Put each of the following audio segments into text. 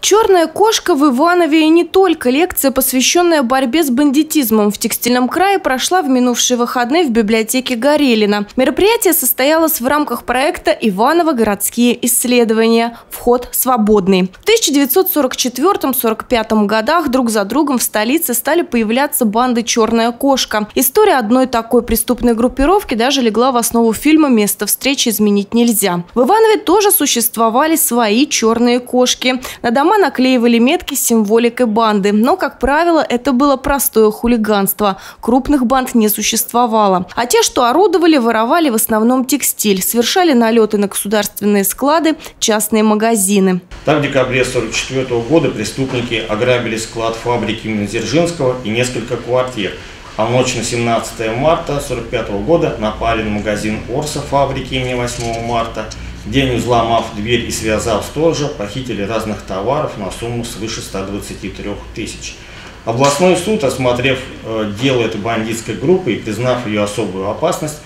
Черная кошка в Иванове и не только. Лекция, посвященная борьбе с бандитизмом в текстильном крае, прошла в минувшие выходные в библиотеке Горелина. Мероприятие состоялось в рамках проекта «Иваново. Городские исследования». Вход свободный. В 1944-45 годах друг за другом в столице стали появляться банды «Черная кошка». История одной такой преступной группировки даже легла в основу фильма «Место встречи изменить нельзя». В Иванове тоже существовали свои черные кошки. На домах дома наклеивали метки с символикой банды, но, как правило, это было простое хулиганство. Крупных банд не существовало. А те, что орудовали, воровали в основном текстиль, совершали налеты на государственные склады, частные магазины. Так, в декабре 1944 года преступники ограбили склад фабрики имени Дзержинского и несколько квартир. А в ночь на 17 марта 1945 года напали на магазин Орса фабрики имени 8 марта – День, взломав дверь и связав сторожа, похитили разных товаров на сумму свыше 123 тысяч. Областной суд, осмотрев э, дело этой бандитской группы и признав ее особую опасность,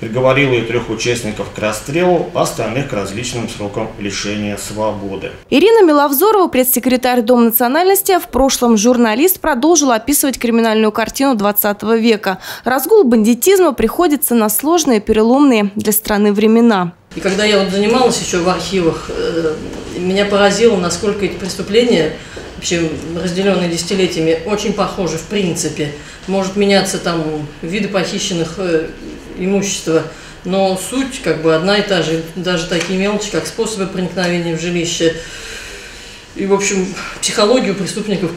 приговорил ее трех участников к расстрелу, а остальных к различным срокам лишения свободы. Ирина Миловзорова, пресс-секретарь Дома национальности, в прошлом журналист, продолжила описывать криминальную картину 20 века. Разгул бандитизма приходится на сложные, переломные для страны времена. И когда я вот занималась еще в архивах, э, меня поразило, насколько эти преступления, вообще разделенные десятилетиями, очень похожи в принципе. Может меняться там виды похищенных э, имущества, но суть как бы одна и та же. Даже такие мелочи, как способы проникновения в жилище. И, в общем, психологию преступников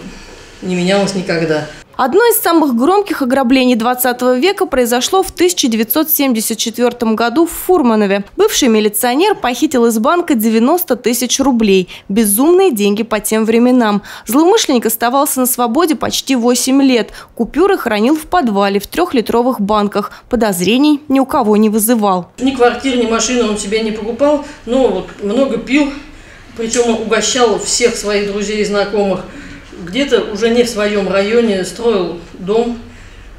не менялась никогда. Одно из самых громких ограблений 20 века произошло в 1974 году в Фурманове. Бывший милиционер похитил из банка 90 тысяч рублей. Безумные деньги по тем временам. Злоумышленник оставался на свободе почти 8 лет. Купюры хранил в подвале в трехлитровых банках. Подозрений ни у кого не вызывал. Ни квартиры, ни машины он себе не покупал, но много пил, причем угощал всех своих друзей и знакомых – где-то уже не в своем районе строил дом,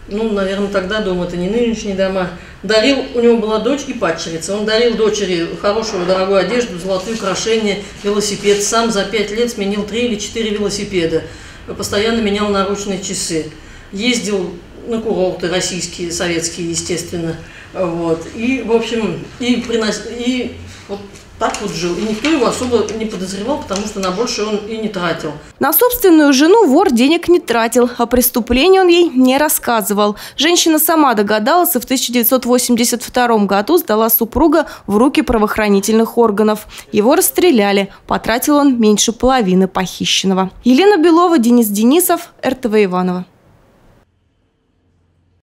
ну, наверное, тогда дом это не нынешние дома, дарил, у него была дочь и падчерица, он дарил дочери хорошую дорогую одежду, золотые украшения, велосипед, сам за пять лет сменил три или четыре велосипеда, постоянно менял наручные часы, ездил на курорты российские, советские, естественно, вот, и, в общем, и, принос... и вот так вот жил. И никто его особо не подозревал, потому что на больше он и не тратил. На собственную жену вор денег не тратил, а преступлении он ей не рассказывал. Женщина сама догадалась и в 1982 году сдала супруга в руки правоохранительных органов. Его расстреляли. Потратил он меньше половины похищенного. Елена Белова, Денис Денисов, РТВ Иванова.